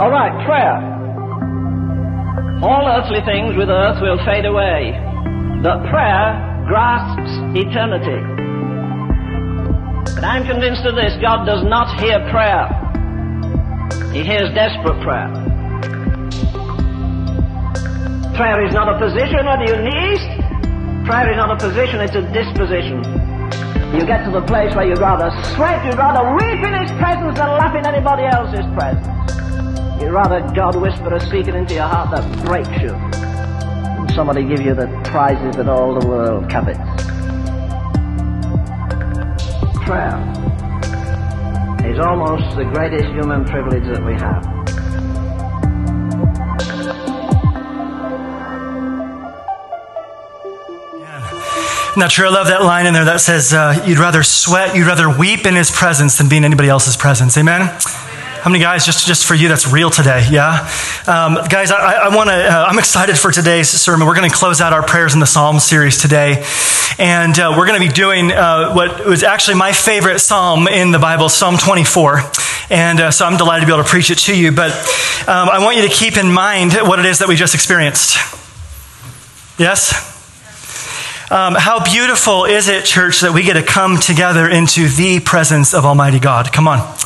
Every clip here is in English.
All right, prayer. All earthly things with earth will fade away, but prayer grasps eternity. But I'm convinced of this God does not hear prayer, He hears desperate prayer. Prayer is not a position on your knees. Prayer is not a position, it's a disposition. You get to the place where you'd rather sweat, you'd rather weep in His presence than laugh in anybody else's presence. You'd rather God whisper a secret into your heart that breaks you than somebody give you the prizes that all the world covets. Prayer is almost the greatest human privilege that we have. Now, true, I love that line in there that says, uh, you'd rather sweat, you'd rather weep in his presence than be in anybody else's presence. Amen? How many guys, just, just for you, that's real today? Yeah? Um, guys, I, I want to, uh, I'm excited for today's sermon. We're going to close out our prayers in the Psalm series today. And uh, we're going to be doing uh, what was actually my favorite psalm in the Bible, Psalm 24. And uh, so I'm delighted to be able to preach it to you. But um, I want you to keep in mind what it is that we just experienced. Yes? Um, how beautiful is it, church, that we get to come together into the presence of Almighty God? Come on.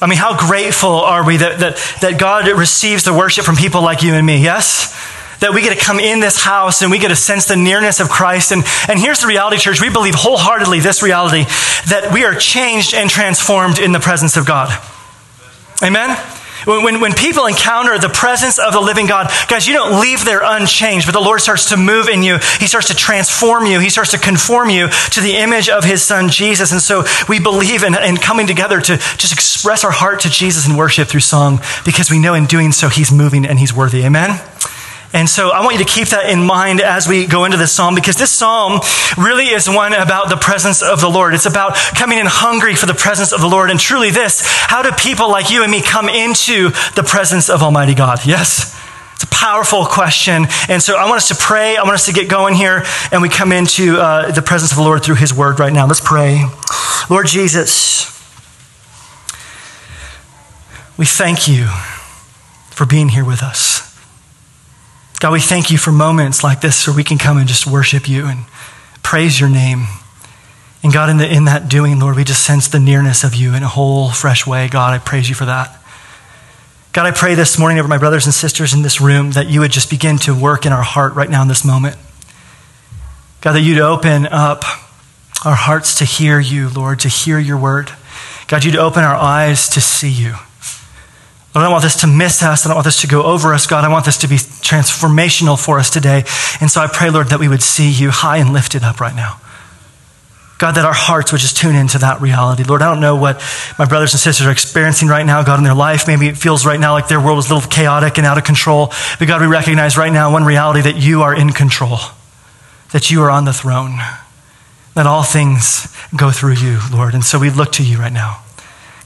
I mean, how grateful are we that, that, that God receives the worship from people like you and me? Yes? That we get to come in this house and we get to sense the nearness of Christ. And, and here's the reality, church. We believe wholeheartedly this reality that we are changed and transformed in the presence of God. Amen? When, when, when, people encounter the presence of the living God, guys, you don't leave there unchanged, but the Lord starts to move in you. He starts to transform you. He starts to conform you to the image of His Son, Jesus. And so we believe in, in coming together to just express our heart to Jesus in worship through song because we know in doing so He's moving and He's worthy. Amen? And so I want you to keep that in mind as we go into this psalm because this psalm really is one about the presence of the Lord. It's about coming in hungry for the presence of the Lord. And truly this, how do people like you and me come into the presence of Almighty God? Yes? It's a powerful question. And so I want us to pray. I want us to get going here and we come into uh, the presence of the Lord through his word right now. Let's pray. Lord Jesus, we thank you for being here with us. God, we thank you for moments like this where we can come and just worship you and praise your name. And God, in, the, in that doing, Lord, we just sense the nearness of you in a whole fresh way. God, I praise you for that. God, I pray this morning over my brothers and sisters in this room that you would just begin to work in our heart right now in this moment. God, that you'd open up our hearts to hear you, Lord, to hear your word. God, you'd open our eyes to see you. I don't want this to miss us. I don't want this to go over us, God. I want this to be transformational for us today. And so I pray, Lord, that we would see you high and lifted up right now. God, that our hearts would just tune into that reality. Lord, I don't know what my brothers and sisters are experiencing right now, God, in their life. Maybe it feels right now like their world is a little chaotic and out of control. But God, we recognize right now one reality that you are in control, that you are on the throne, that all things go through you, Lord. And so we look to you right now.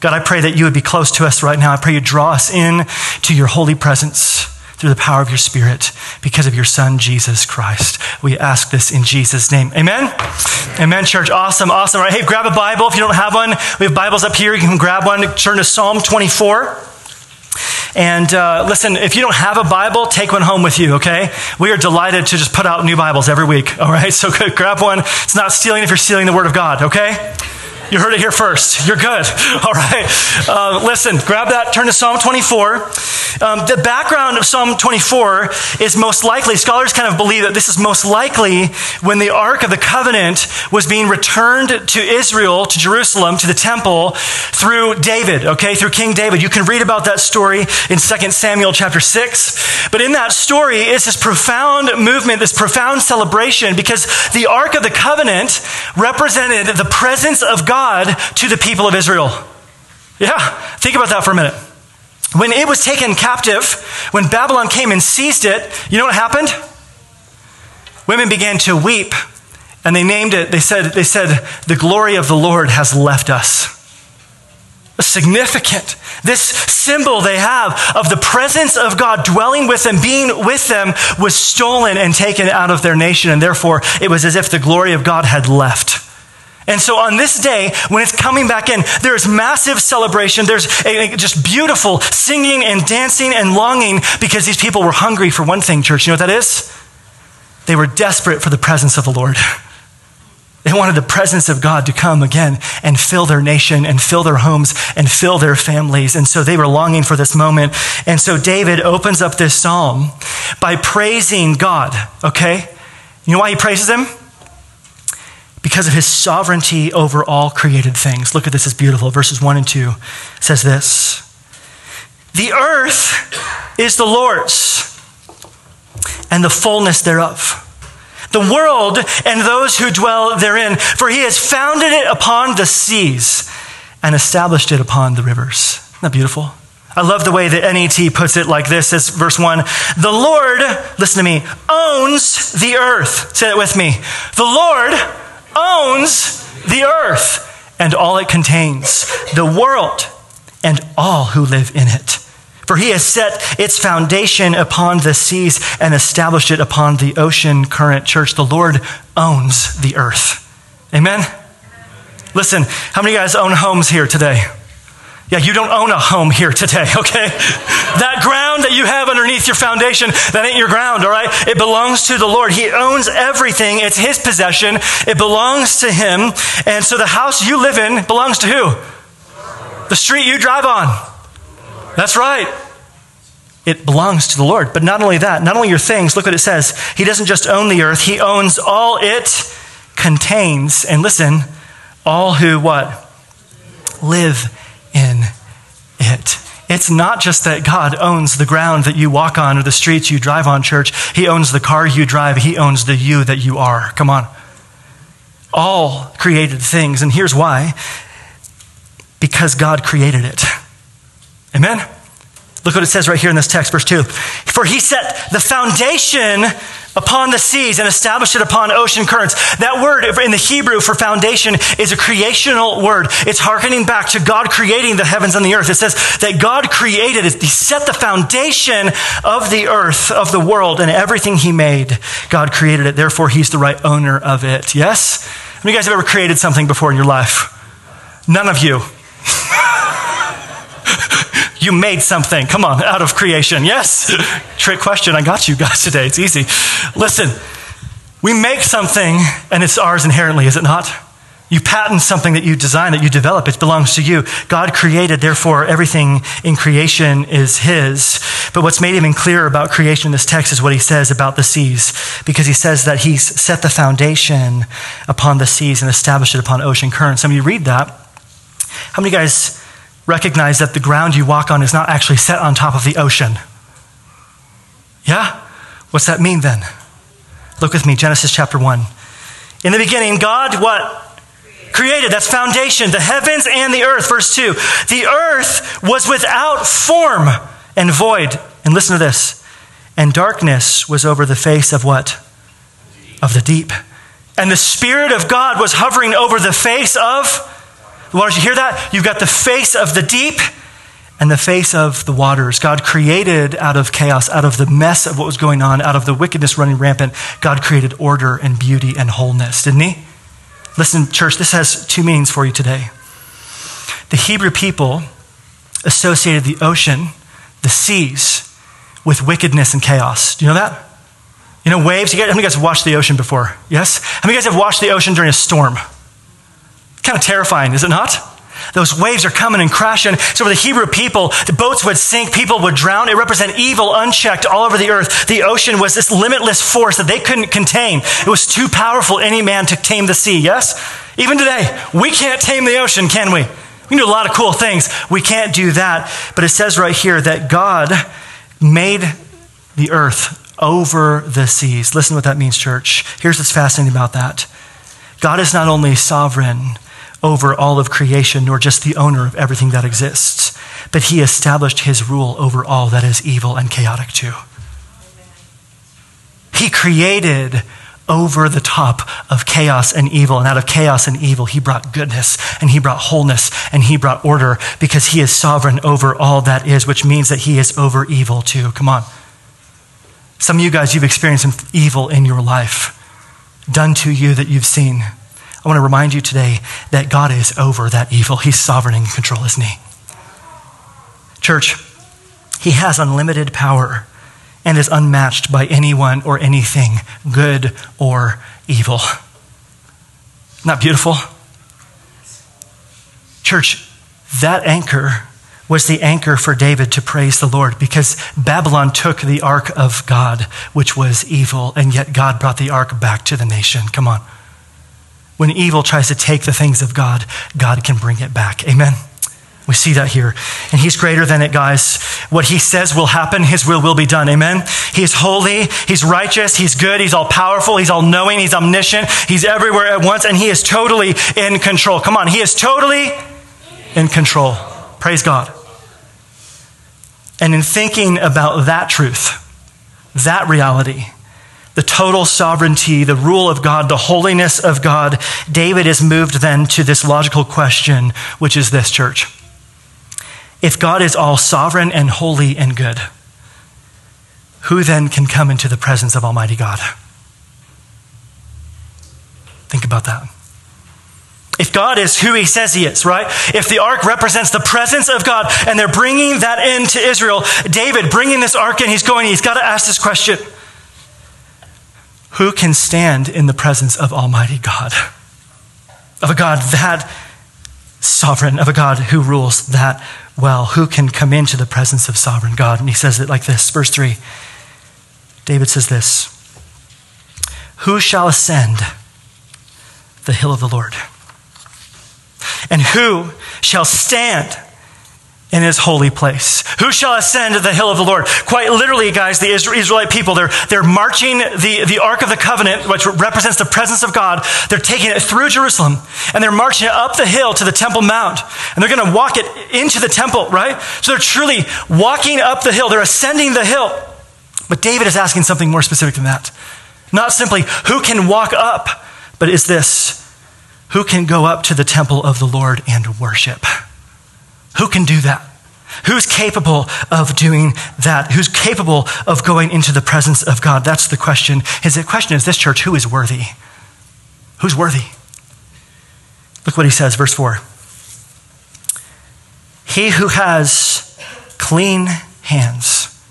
God, I pray that you would be close to us right now. I pray you draw us in to your holy presence through the power of your Spirit because of your Son, Jesus Christ. We ask this in Jesus' name. Amen? Amen, church. Awesome, awesome. All right, hey, grab a Bible. If you don't have one, we have Bibles up here. You can grab one. Turn to Psalm 24. And uh, listen, if you don't have a Bible, take one home with you, okay? We are delighted to just put out new Bibles every week, all right? So grab one. It's not stealing if you're stealing the Word of God, okay? You heard it here first. You're good. All right. Uh, listen, grab that, turn to Psalm 24. Um, the background of Psalm 24 is most likely, scholars kind of believe that this is most likely when the Ark of the Covenant was being returned to Israel, to Jerusalem, to the temple through David, okay, through King David. You can read about that story in 2 Samuel chapter 6. But in that story is this profound movement, this profound celebration, because the Ark of the Covenant represented the presence of God God to the people of Israel. Yeah, think about that for a minute. When it was taken captive, when Babylon came and seized it, you know what happened? Women began to weep and they named it, they said, they said, the glory of the Lord has left us. Significant. This symbol they have of the presence of God dwelling with them, being with them, was stolen and taken out of their nation, and therefore it was as if the glory of God had left. And so on this day, when it's coming back in, there is massive celebration. There's a, a just beautiful singing and dancing and longing because these people were hungry for one thing, church. You know what that is? They were desperate for the presence of the Lord. They wanted the presence of God to come again and fill their nation and fill their homes and fill their families. And so they were longing for this moment. And so David opens up this psalm by praising God, okay? You know why he praises him? Because of his sovereignty over all created things. Look at this, it's beautiful. Verses 1 and 2 says this The earth is the Lord's and the fullness thereof the world and those who dwell therein, for he has founded it upon the seas and established it upon the rivers. Isn't that beautiful? I love the way that NET puts it like this. It's verse 1. The Lord, listen to me, owns the earth. Say that with me. The Lord owns the earth and all it contains, the world and all who live in it. For he has set its foundation upon the seas and established it upon the ocean current. Church, the Lord owns the earth. Amen? Listen, how many guys own homes here today? Yeah, you don't own a home here today, okay? that ground that you have underneath your foundation, that ain't your ground, all right? It belongs to the Lord. He owns everything. It's his possession. It belongs to him. And so the house you live in belongs to who? The street you drive on. That's right. It belongs to the Lord. But not only that, not only your things, look what it says. He doesn't just own the earth, he owns all it contains. And listen, all who what? Live in it. It's not just that God owns the ground that you walk on or the streets you drive on, church. He owns the car you drive. He owns the you that you are. Come on. All created things. And here's why because God created it. Amen? Look what it says right here in this text, verse 2. For he set the foundation upon the seas and establish it upon ocean currents. That word in the Hebrew for foundation is a creational word. It's hearkening back to God creating the heavens and the earth. It says that God created it. He set the foundation of the earth, of the world, and everything he made. God created it. Therefore, he's the right owner of it. Yes? Of you guys have ever created something before in your life? None of you. You made something, come on, out of creation. Yes? Trick question. I got you guys today. It's easy. Listen, we make something and it's ours inherently, is it not? You patent something that you design, that you develop. It belongs to you. God created, therefore, everything in creation is His. But what's made even clearer about creation in this text is what He says about the seas, because He says that He's set the foundation upon the seas and established it upon ocean currents. Some of you read that. How many guys recognize that the ground you walk on is not actually set on top of the ocean. Yeah? What's that mean then? Look with me, Genesis chapter 1. In the beginning, God what? Created. That's foundation, the heavens and the earth. Verse 2. The earth was without form and void. And listen to this. And darkness was over the face of what? Of the deep. And the Spirit of God was hovering over the face of waters, you hear that? You've got the face of the deep and the face of the waters. God created out of chaos, out of the mess of what was going on, out of the wickedness running rampant, God created order and beauty and wholeness, didn't He? Listen, church, this has two meanings for you today. The Hebrew people associated the ocean, the seas, with wickedness and chaos. Do you know that? You know, waves? You guys, how many of you guys have watched the ocean before? Yes? How many of you guys have watched the ocean during a storm? Kind of terrifying, is it not? Those waves are coming and crashing. So for the Hebrew people, the boats would sink, people would drown. It represented evil unchecked all over the earth. The ocean was this limitless force that they couldn't contain. It was too powerful any man to tame the sea, yes? Even today, we can't tame the ocean, can we? We can do a lot of cool things. We can't do that. But it says right here that God made the earth over the seas. Listen to what that means, church. Here's what's fascinating about that God is not only sovereign, over all of creation, nor just the owner of everything that exists, but he established his rule over all that is evil and chaotic too. He created over the top of chaos and evil. And out of chaos and evil, he brought goodness and he brought wholeness and he brought order because he is sovereign over all that is, which means that he is over evil too. Come on. Some of you guys, you've experienced evil in your life done to you that you've seen. I want to remind you today that God is over that evil. He's sovereign and in control, isn't He? Church, He has unlimited power and is unmatched by anyone or anything, good or evil. Not beautiful? Church, that anchor was the anchor for David to praise the Lord because Babylon took the ark of God, which was evil, and yet God brought the ark back to the nation. Come on. When evil tries to take the things of God, God can bring it back. Amen. We see that here. And he's greater than it, guys. What he says will happen, his will will be done. Amen. He's holy, he's righteous, he's good, he's all powerful, he's all knowing, he's omniscient, he's everywhere at once, and he is totally in control. Come on, he is totally in control. Praise God. And in thinking about that truth, that reality, the total sovereignty, the rule of God, the holiness of God, David is moved then to this logical question, which is this, church. If God is all sovereign and holy and good, who then can come into the presence of Almighty God? Think about that. If God is who he says he is, right? If the ark represents the presence of God and they're bringing that into Israel, David bringing this ark in, he's going, he's got to ask this question Who can stand in the presence of Almighty God? Of a God that sovereign, of a God who rules that well. Who can come into the presence of sovereign God? And he says it like this, verse 3. David says this Who shall ascend the hill of the Lord? And who shall stand in his holy place? Who shall ascend to the hill of the Lord? Quite literally, guys, the Israelite people, they're, they're marching the, the Ark of the Covenant, which represents the presence of God. They're taking it through Jerusalem and they're marching it up the hill to the Temple Mount. And they're going to walk it into the temple, right? So they're truly walking up the hill. They're ascending the hill. But David is asking something more specific than that. Not simply who can walk up, but is this who can go up to the temple of the Lord and worship? Who can do that? Who's capable of doing that? Who's capable of going into the presence of God? That's the question. His question is this church, who is worthy? Who's worthy? Look what he says, verse 4. He who has clean hands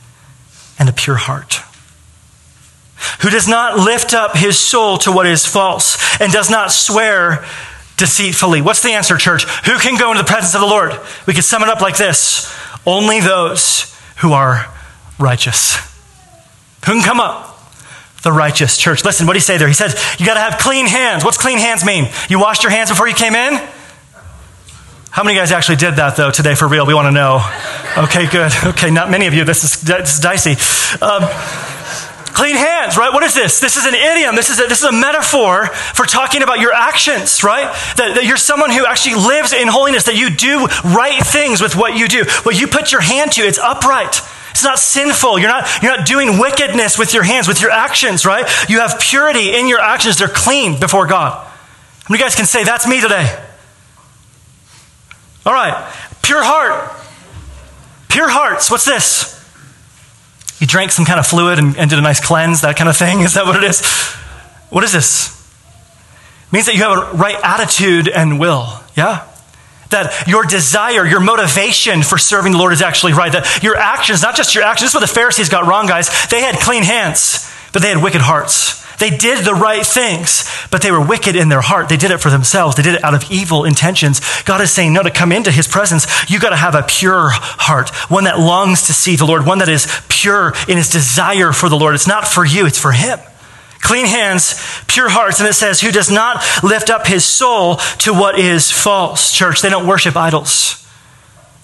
and a pure heart who does not lift up his soul to what is false and does not swear deceitfully. What's the answer, church? Who can go into the presence of the Lord? We could sum it up like this only those who are righteous. Who can come up? The righteous church. Listen, what do he say there? He says, You got to have clean hands. What's clean hands mean? You washed your hands before you came in? How many guys actually did that, though, today for real? We want to know. Okay, good. Okay, not many of you. This is, this is dicey. Um, Clean hands, right? What is this? This is an idiom. This is a, this is a metaphor for talking about your actions, right? That, that you're someone who actually lives in holiness, that you do right things with what you do. What you put your hand to, it's upright. It's not sinful. You're not, you're not doing wickedness with your hands, with your actions, right? You have purity in your actions. They're clean before God. How many guys can say, that's me today? All right. Pure heart. Pure hearts. What's this? You drank some kind of fluid and, and, did a nice cleanse, that kind of thing? Is that what it is? What is this? It means that you have a right attitude and will, yeah? That your desire, your motivation for serving the Lord is actually right. That your actions, not just your actions, this is what the Pharisees got wrong, guys. They had clean hands, but they had wicked hearts. They did the right things, but they were wicked in their heart. They did it for themselves. They did it out of evil intentions. God is saying, no, to come into his presence, you got to have a pure heart, one that longs to see the Lord, one that is pure in his desire for the Lord. It's not for you, it's for him. Clean hands, pure hearts. And it says, who does not lift up his soul to what is false. Church, they don't worship idols.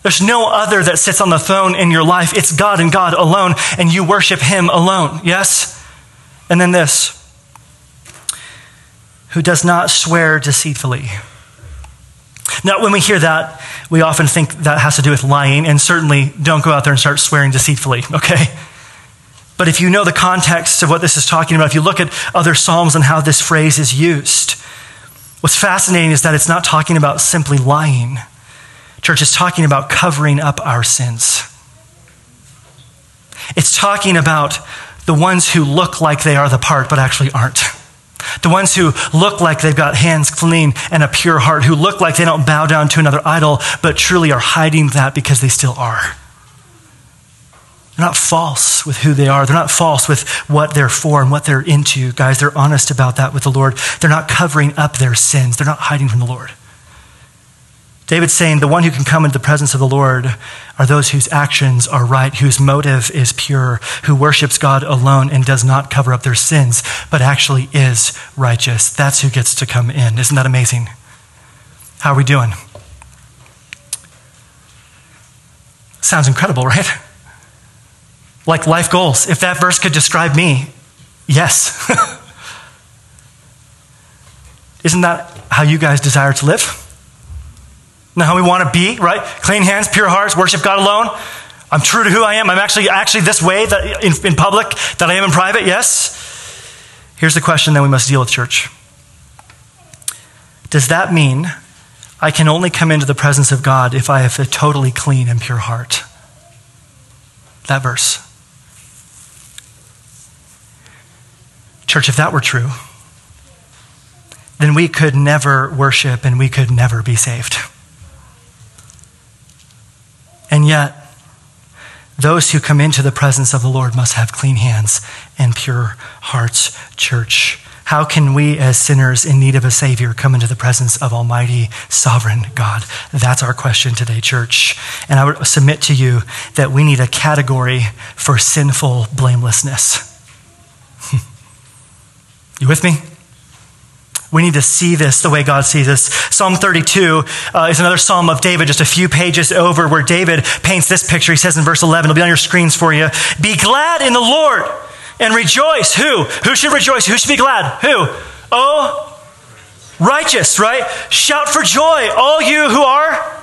There's no other that sits on the throne in your life. It's God and God alone, and you worship him alone. Yes? And then this who does not swear deceitfully. Now, when we hear that, we often think that has to do with lying, and certainly don't go out there and start swearing deceitfully, okay? But if you know the context of what this is talking about, if you look at other Psalms and how this phrase is used, what's fascinating is that it's not talking about simply lying. Church is talking about covering up our sins. It's talking about the ones who look like they are the part but actually aren't The ones who look like they've got hands clean and a pure heart, who look like they don't bow down to another idol, but truly are hiding that because they still are. They're not false with who they are. They're not false with what they're for and what they're into. Guys, they're honest about that with the Lord. They're not covering up their sins, they're not hiding from the Lord. David's saying the one who can come into the presence of the Lord are those whose actions are right, whose motive is pure, who worships God alone and does not cover up their sins, but actually is righteous. That's who gets to come in. Isn't that amazing? How are we doing? Sounds incredible, right? Like life goals. If that verse could describe me, yes. Isn't that how you guys desire to live? Not how we want to be, right? Clean hands, pure hearts, worship God alone. I'm true to who I am. I'm actually actually this way that in, in public that I am in private. Yes. Here's the question that we must deal with, church. Does that mean I can only come into the presence of God if I have a totally clean and pure heart? That verse. Church, if that were true, then we could never worship and we could never be saved. And yet, those who come into the presence of the Lord must have clean hands and pure hearts, church. How can we, as sinners in need of a Savior, come into the presence of Almighty, sovereign God? That's our question today, church. And I would submit to you that we need a category for sinful blamelessness. you with me? We need to see this the way God sees this. Psalm 32 uh, is another psalm of David, just a few pages over, where David paints this picture. He says in verse 11, it'll be on your screens for you Be glad in the Lord and rejoice. Who? Who should rejoice? Who should be glad? Who? Oh, righteous, right? Shout for joy, all you who are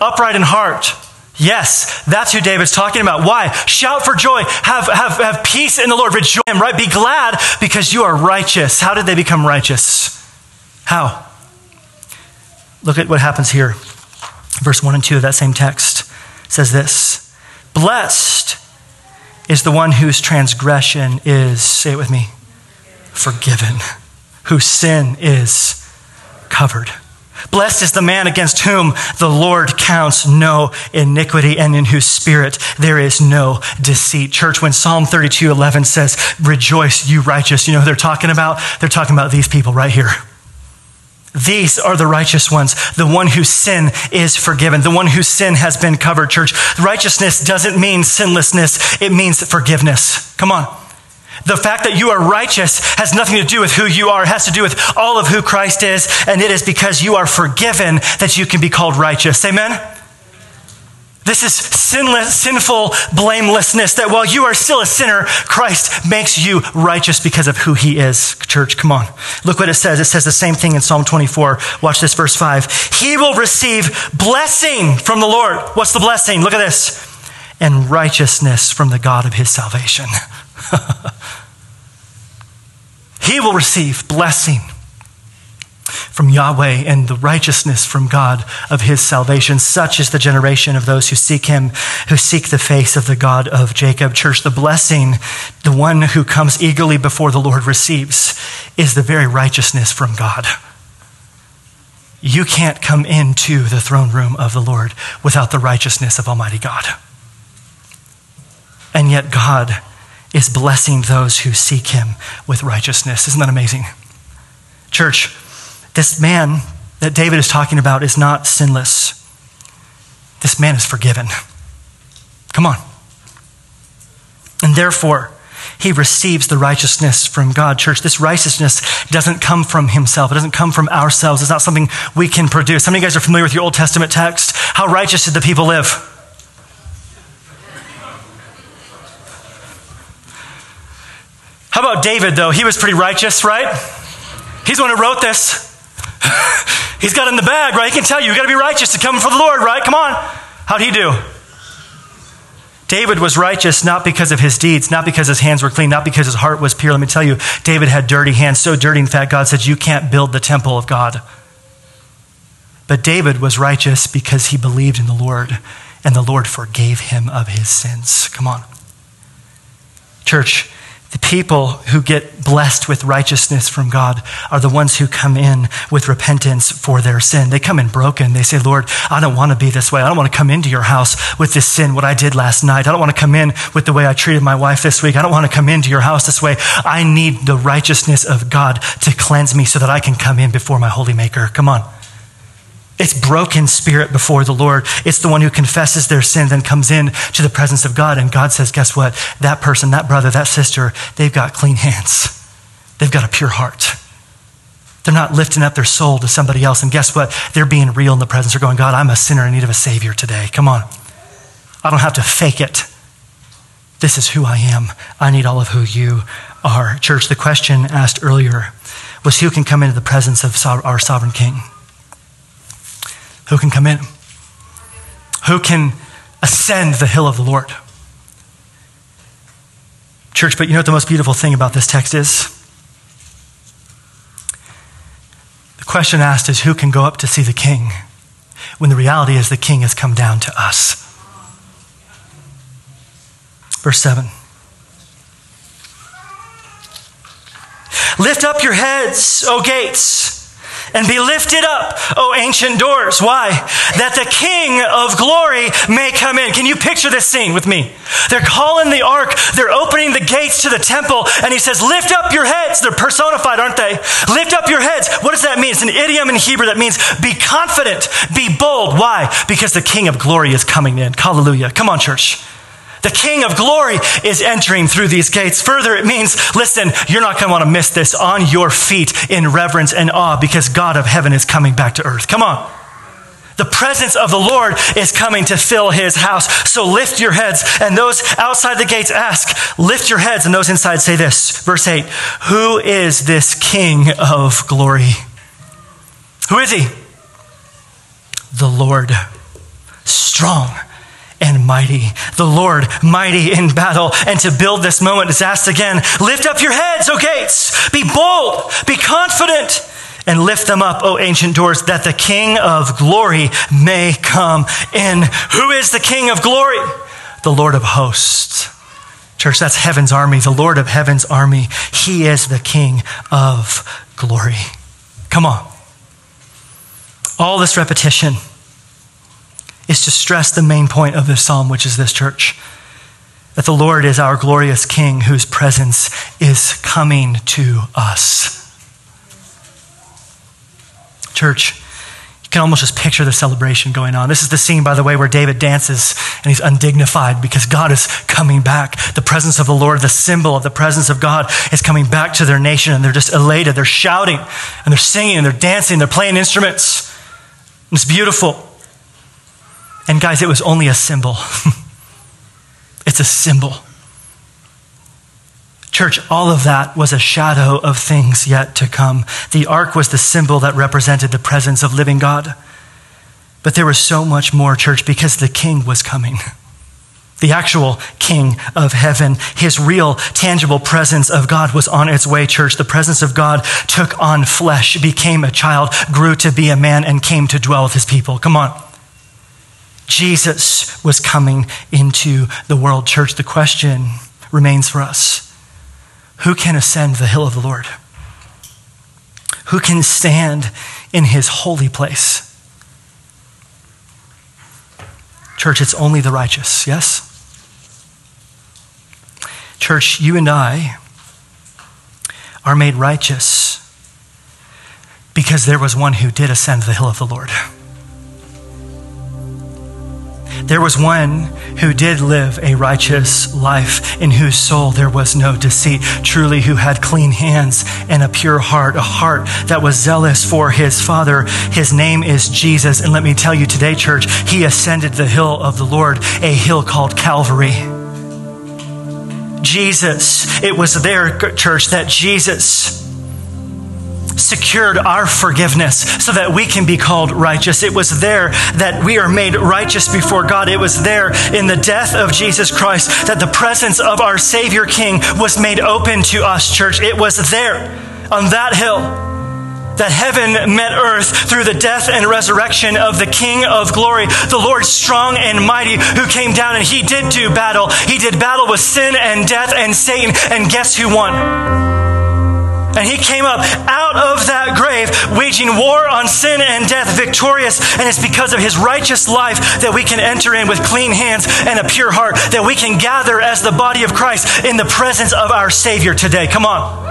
upright in heart. Yes, that's who David's talking about. Why? Shout for joy. Have, have, have peace in the Lord. Rejoice, right? Be glad because you are righteous. How did they become righteous? How? Look at what happens here. Verse 1 and 2 of that same text says this Blessed is the one whose transgression is, say it with me, forgiven, whose sin is covered. Blessed is the man against whom the Lord counts no iniquity and in whose spirit there is no deceit. Church, when Psalm 32 11 says, Rejoice, you righteous, you know who they're talking about? They're talking about these people right here. These are the righteous ones, the one whose sin is forgiven, the one whose sin has been covered, church. Righteousness doesn't mean sinlessness, it means forgiveness. Come on. The fact that you are righteous has nothing to do with who you are. It has to do with all of who Christ is. And it is because you are forgiven that you can be called righteous. Amen? This is sinless, sinful blamelessness that while you are still a sinner, Christ makes you righteous because of who he is. Church, come on. Look what it says. It says the same thing in Psalm 24. Watch this, verse 5. He will receive blessing from the Lord. What's the blessing? Look at this. And righteousness from the God of his salvation. he will receive blessing from Yahweh and the righteousness from God of his salvation. Such is the generation of those who seek him, who seek the face of the God of Jacob. Church, the blessing, the one who comes eagerly before the Lord receives, is the very righteousness from God. You can't come into the throne room of the Lord without the righteousness of Almighty God. And yet, God is blessing those who seek him with righteousness. Isn't that amazing? Church, this man that David is talking about is not sinless. This man is forgiven. Come on. And therefore, he receives the righteousness from God. Church, this righteousness doesn't come from himself. It doesn't come from ourselves. It's not something we can produce. How many of you guys are familiar with your Old Testament text? How righteous did the people live? How about David, though? He was pretty righteous, right? He's the one who wrote this. He's got in the bag, right? He can tell you, you got to be righteous to come for the Lord, right? Come on. How'd he do? David was righteous not because of his deeds, not because his hands were clean, not because his heart was pure. Let me tell you, David had dirty hands, so dirty, in fact, God said, You can't build the temple of God. But David was righteous because he believed in the Lord, and the Lord forgave him of his sins. Come on. Church, The people who get blessed with righteousness from God are the ones who come in with repentance for their sin. They come in broken. They say, Lord, I don't want to be this way. I don't want to come into your house with this sin, what I did last night. I don't want to come in with the way I treated my wife this week. I don't want to come into your house this way. I need the righteousness of God to cleanse me so that I can come in before my holy maker. Come on. It's broken spirit before the Lord. It's the one who confesses their sin, then comes in to the presence of God. And God says, guess what? That person, that brother, that sister, they've got clean hands. They've got a pure heart. They're not lifting up their soul to somebody else. And guess what? They're being real in the presence. They're going, God, I'm a sinner in need of a Savior today. Come on. I don't have to fake it. This is who I am. I need all of who you are. Church, the question asked earlier was who can come into the presence of our sovereign King? Who can come in? Who can ascend the hill of the Lord? Church, but you know what the most beautiful thing about this text is? The question asked is who can go up to see the king? When the reality is the king has come down to us. Verse 7. Lift up your heads, O gates and be lifted up, O ancient doors. Why? That the King of glory may come in. Can you picture this scene with me? They're calling the ark, they're opening the gates to the temple, and he says, Lift up your heads. They're personified, aren't they? Lift up your heads. What does that mean? It's an idiom in Hebrew that means be confident, be bold. Why? Because the King of glory is coming in. Hallelujah. Come on, church. The King of glory is entering through these gates. Further, it means, listen, you're not going to want to miss this on your feet in reverence and awe because God of heaven is coming back to earth. Come on. The presence of the Lord is coming to fill his house. So lift your heads. And those outside the gates ask, lift your heads. And those inside say this. Verse 8 Who is this King of glory? Who is he? The Lord, strong and mighty. The Lord, mighty in battle. And to build this moment is asked again lift up your heads, O gates. Be bold, be confident, and lift them up, O ancient doors, that the King of glory may come in. Who is the King of glory? The Lord of hosts. Church, that's heaven's army, the Lord of heaven's army. He is the King of glory. Come on. All this repetition is to stress the main point of this psalm, which is this church that the Lord is our glorious King whose presence is coming to us. Church, you can almost just picture the celebration going on. This is the scene, by the way, where David dances and he's undignified because God is coming back. The presence of the Lord, the symbol of the presence of God, is coming back to their nation and they're just elated. They're shouting and they're singing and they're dancing, they're playing instruments. It's beautiful. And guys, it was only a symbol. it's a symbol. Church, all of that was a shadow of things yet to come. The ark was the symbol that represented the presence of living God. But there was so much more, church, because the king was coming. The actual king of heaven, his real, tangible presence of God was on its way, church. The presence of God took on flesh, became a child, grew to be a man, and came to dwell with his people. Come on. Jesus was coming into the world. Church, the question remains for us who can ascend the hill of the Lord? Who can stand in his holy place? Church, it's only the righteous, yes? Church, you and I are made righteous because there was one who did ascend the hill of the Lord. There was one who did live a righteous life, in whose soul there was no deceit, truly, who had clean hands and a pure heart, a heart that was zealous for his Father. His name is Jesus. And let me tell you today, church, he ascended the hill of the Lord, a hill called Calvary. Jesus, it was there, church, that Jesus secured our forgiveness so that we can be called righteous. It was there that we are made righteous before God. It was there in the death of Jesus Christ that the presence of our Savior King was made open to us, church. It was there on that hill that heaven met earth through the death and resurrection of the King of glory, the Lord strong and mighty, who came down and he did do battle. He did battle with sin and death and Satan, and guess who won? And he came up out of that grave, waging war on sin and death, victorious. And it's because of his righteous life that we can enter in with clean hands and a pure heart, that we can gather as the body of Christ in the presence of our Savior today. Come on.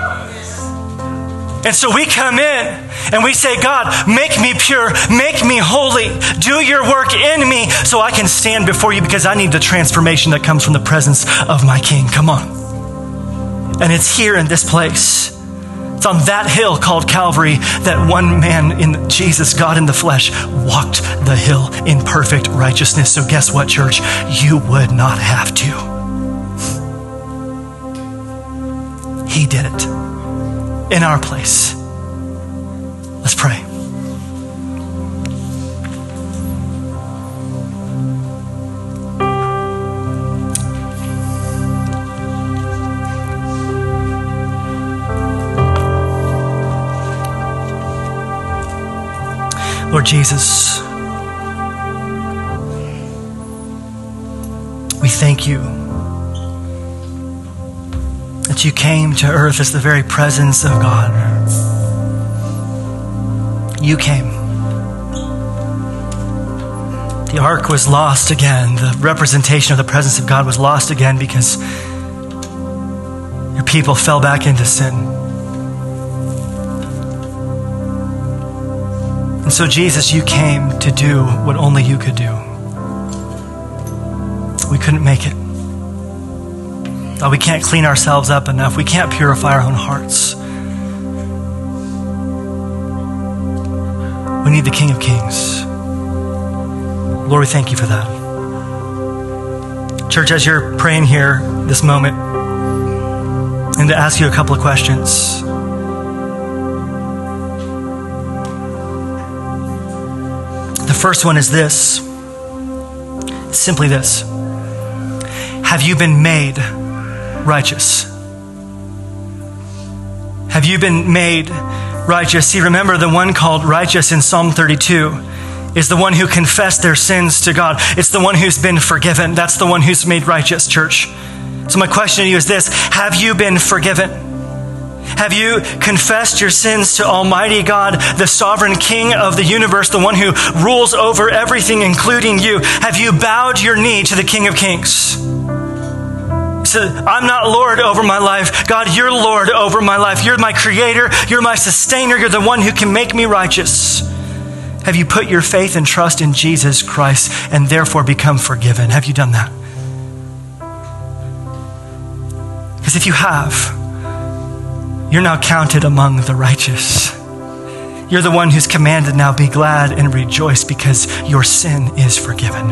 And so we come in and we say, God, make me pure, make me holy, do your work in me so I can stand before you because I need the transformation that comes from the presence of my King. Come on. And it's here in this place. It's on that hill called Calvary that one man in Jesus, God in the flesh, walked the hill in perfect righteousness. So, guess what, church? You would not have to. He did it in our place. Let's pray. Jesus, we thank you that you came to earth as the very presence of God. You came. The ark was lost again. The representation of the presence of God was lost again because your people fell back into sin. And so, Jesus, you came to do what only you could do. We couldn't make it. God, we can't clean ourselves up enough. We can't purify our own hearts. We need the King of Kings. Lord, we thank you for that. Church, as you're praying here this moment, and to ask you a couple of questions. First one is this simply this Have you been made righteous? Have you been made righteous? See, remember the one called righteous in Psalm 32 is the one who confessed their sins to God. It's the one who's been forgiven. That's the one who's made righteous, church. So, my question to you is this Have you been forgiven? Have you confessed your sins to Almighty God, the sovereign King of the universe, the one who rules over everything, including you? Have you bowed your knee to the King of Kings? said, I'm not Lord over my life. God, you're Lord over my life. You're my creator. You're my sustainer. You're the one who can make me righteous. Have you put your faith and trust in Jesus Christ and therefore become forgiven? Have you done that? Because if you have, you're now counted among the righteous. You're the one who's commanded now be glad and rejoice because your sin is forgiven.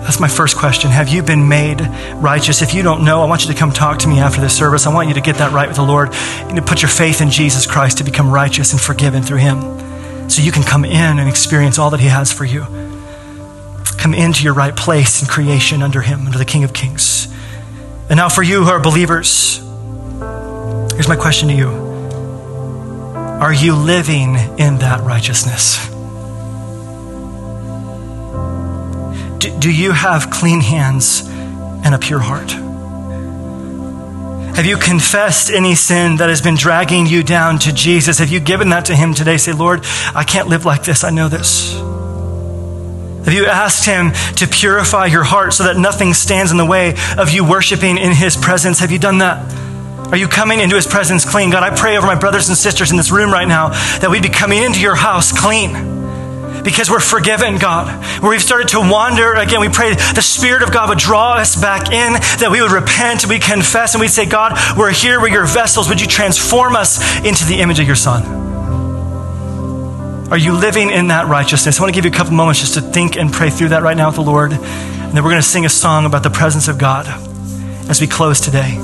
That's my first question. Have you been made righteous? If you don't know, I want you to come talk to me after this service. I want you to get that right with the Lord and to put your faith in Jesus Christ to become righteous and forgiven through Him so you can come in and experience all that He has for you. Come into your right place in creation under Him, under the King of Kings. And now, for you who are believers, here's my question to you Are you living in that righteousness? Do, do you have clean hands and a pure heart? Have you confessed any sin that has been dragging you down to Jesus? Have you given that to Him today? Say, Lord, I can't live like this. I know this. Have you asked Him to purify your heart so that nothing stands in the way of you worshiping in His presence? Have you done that? Are you coming into His presence clean? God, I pray over my brothers and sisters in this room right now that we'd be coming into your house clean because we're forgiven, God. Where we've started to wander again, we pray the Spirit of God would draw us back in, that we would repent, we confess, and we'd say, God, we're here, we're your vessels. Would you transform us into the image of your Son? Are you living in that righteousness? I want to give you a couple moments just to think and pray through that right now with the Lord. And then we're going to sing a song about the presence of God as we close today.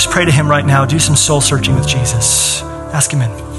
Just pray to Him right now. Do some soul searching with Jesus. Ask Him in.